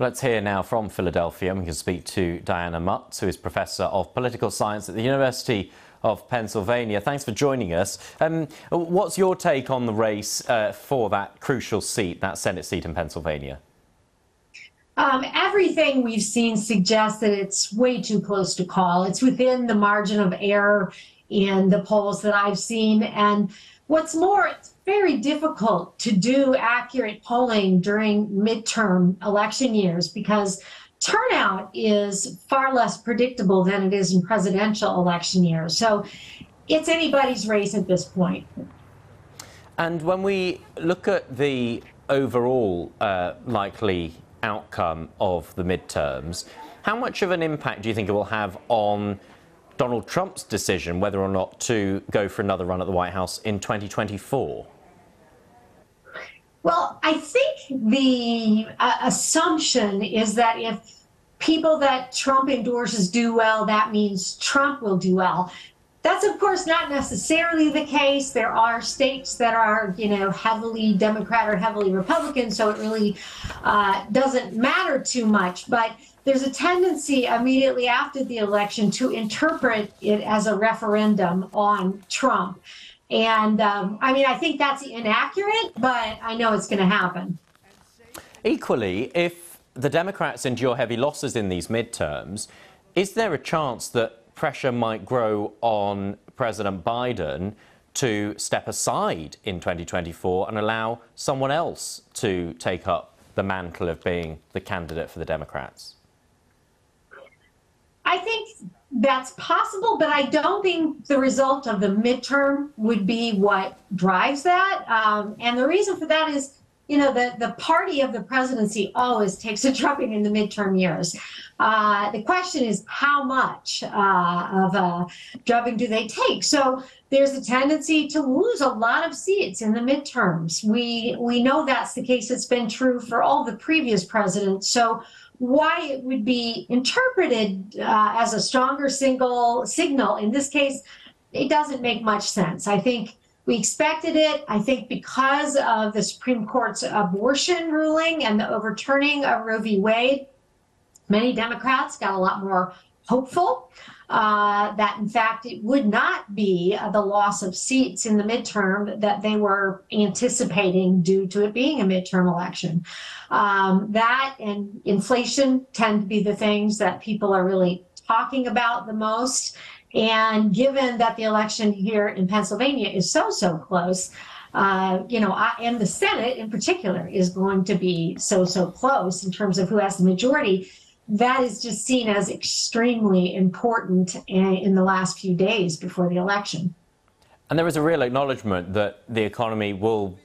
Let's hear now from Philadelphia. We can speak to Diana Mutz, who is Professor of Political Science at the University of Pennsylvania. Thanks for joining us. Um, what's your take on the race uh, for that crucial seat, that Senate seat in Pennsylvania? Um, everything we've seen suggests that it's way too close to call. It's within the margin of error in the polls that I've seen. And what's more, it's very difficult to do accurate polling during midterm election years because turnout is far less predictable than it is in presidential election years. So it's anybody's race at this point. And when we look at the overall uh, likely outcome of the midterms, how much of an impact do you think it will have on Donald Trump's decision whether or not to go for another run at the White House in 2024? Well, I think the uh, assumption is that if people that Trump endorses do well, that means Trump will do well. That's of course not necessarily the case. There are states that are, you know, heavily Democrat or heavily Republican, so it really uh, doesn't matter too much. But there's a tendency immediately after the election to interpret it as a referendum on Trump. And um, I mean, I think that's inaccurate, but I know it's going to happen. Equally, if the Democrats endure heavy losses in these midterms, is there a chance that pressure might grow on President Biden to step aside in 2024 and allow someone else to take up the mantle of being the candidate for the Democrats? I think that's possible, but I don't think the result of the midterm would be what drives that. Um, and the reason for that is, you know, the, the party of the presidency always takes a drubbing in the midterm years. Uh, the question is, how much uh, of a drubbing do they take? So there's a tendency to lose a lot of seats in the midterms. We we know that's the case. It's been true for all the previous presidents. So why it would be interpreted uh, as a stronger single signal in this case, it doesn't make much sense. I think we expected it. I think because of the Supreme Court's abortion ruling and the overturning of Roe v. Wade, many Democrats got a lot more hopeful uh, that, in fact, it would not be uh, the loss of seats in the midterm that they were anticipating due to it being a midterm election. Um, that and inflation tend to be the things that people are really talking about the most. And given that the election here in Pennsylvania is so, so close, uh, you know, I, and the Senate in particular is going to be so, so close in terms of who has the majority that is just seen as extremely important in the last few days before the election. And there is a real acknowledgement that the economy will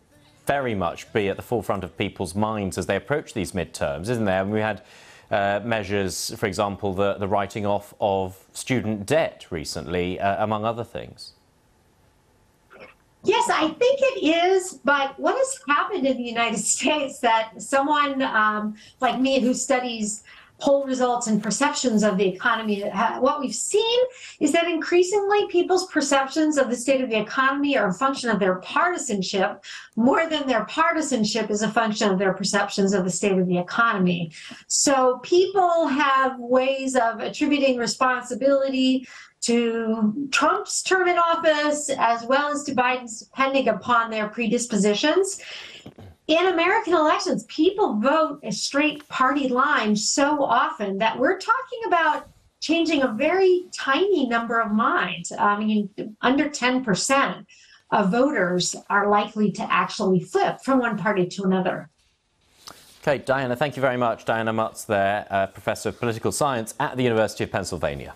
very much be at the forefront of people's minds as they approach these midterms, isn't there? And we had uh, measures, for example, the, the writing off of student debt recently, uh, among other things. Yes, I think it is. But what has happened in the United States that someone um, like me who studies poll results and perceptions of the economy, uh, what we've seen is that increasingly people's perceptions of the state of the economy are a function of their partisanship more than their partisanship is a function of their perceptions of the state of the economy. So people have ways of attributing responsibility to Trump's term in office as well as to Biden's, depending upon their predispositions in American elections, people vote a straight party line so often that we're talking about changing a very tiny number of minds. I mean, under 10% of voters are likely to actually flip from one party to another. Okay, Diana, thank you very much. Diana Mutz there, uh, Professor of Political Science at the University of Pennsylvania.